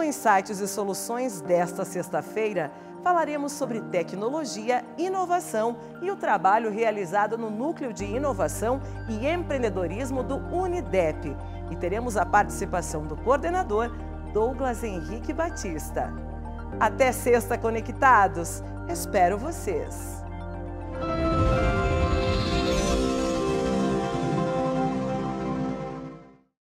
no Insights e Soluções desta sexta-feira, falaremos sobre tecnologia, inovação e o trabalho realizado no Núcleo de Inovação e Empreendedorismo do Unidep. E teremos a participação do coordenador Douglas Henrique Batista. Até sexta conectados. Espero vocês.